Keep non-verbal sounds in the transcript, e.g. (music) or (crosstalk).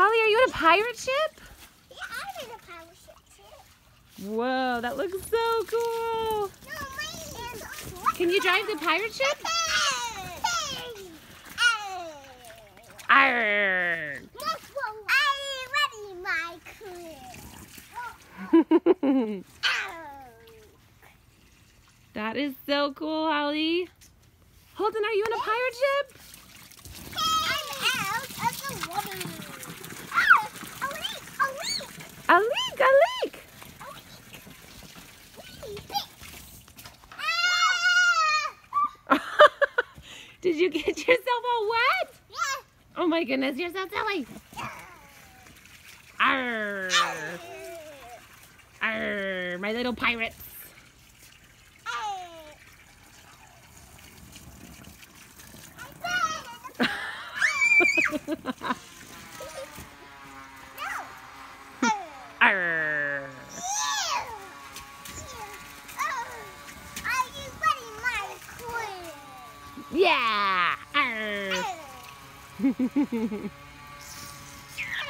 Holly, are you in a pirate ship? Yeah, I'm in a pirate ship too. Whoa, that looks so cool. No. Can you drive the pirate ship? Arr. I ready my career. that is so cool, Holly. Holden, are you in a pirate ship? I'm out of the water. Ah, a leak, a leak, A leak, a leak. a leak. Leak. (laughs) Ah! Did you get yourself all wet? Yeah. Oh my goodness, you're so silly. Arr. Arr, my little pirates. Yeah. (laughs) (laughs)